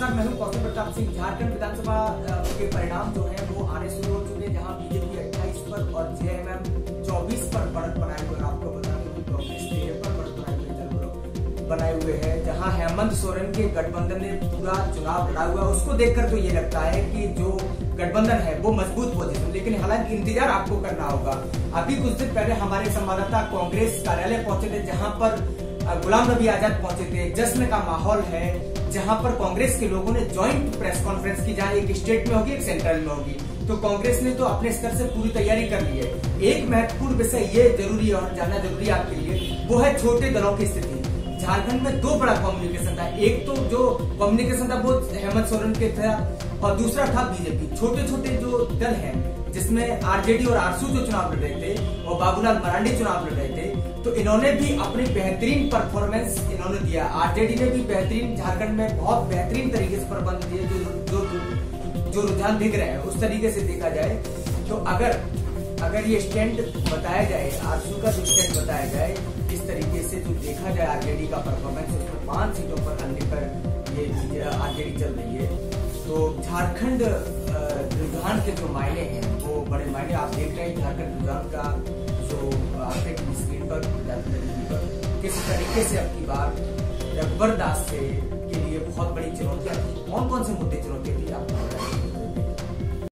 नमस्कार मैं हूँ कौशल प्रताप सिंह झारखंड विधानसभा के परिणाम जो है, वो आने शुरू हो चुके हैं, जहाँ बीजेपी 28 पर और जेएमएम 24 पर बढ़त बनाए हुए आपको बता दें कांग्रेस तेरह पर बढ़त बनाए हुए बनाए हुए हैं, जहाँ हेमंत सोरेन के गठबंधन ने पूरा चुनाव लड़ा हुआ उसको देखकर तो ये लगता है कि जो गठबंधन है, वो मज़बूत पोजीशन लेकिन हालाँकि इंतज़ार आपको करना होगा। अभी कुछ दिन पहले हमारे संवाददाता कांग्रेस कार्यालय पहुँचे थे, जहाँ पर गुलाम नबी आज़ाद पहुँचे थे। जश्न का माहौल है, जहाँ पर कांग्रेस के लोगों ने ज्वाइंट प्रेस कॉन्फ्रेंस की, जहाँ एक स्टेट में होगी, एक सेंट्रल में होगी। तो कांग्रेस ने तो अपने स्तर से पूरी तैयारी कर ली है। एक महत्वपूर्ण विषय ये ज़रूरी और जानना ज़रूरी आपके लिए, वो है छोटे दलों की स्थिति। झारखंड में दो बड़ा कम्युनिकेशन था। एक तो जो कम्युनिकेशन था, वो हेमंत सोरेन के था और दूसरा था बीजेपी। छोटे छोटे जो दल है, जिसमें आरजेडी और आरसू जो चुनाव लड़ रहे थे और बाबूलाल मरांडी चुनाव लड़ रहे थे तो इन्होंने भी अपनी बेहतरीन परफॉर्मेंस इन्होंने दिया। आरजेडी ने भी बेहतरीन, झारखंड में बहुत बेहतरीन तरीके से प्रबंध दिए, जो जो जो रुझान दिख रहे हैं, उस तरीके से देखा जाए तो अगर अगर ये स्टैंड बताया जाए, आरसू का जो स्टैंड बताया जाए, इस तरीके से जो देखा जाए आरजेडी का परफॉर्मेंस उसमें पाँच सीटों पर अन्य पर ये आरजेडी चल रही है। तो झारखंड विधान के जो मायने हैं, वो बड़े मायने आप देख रहे हैं, झारखंड विधान का जो आपके स्क्रीन पर पर, किस तरीके से अब की बार दास से के लिए बहुत बड़ी चुनौतियाँ थी कौन कौन से मुद्दे चुनौती थी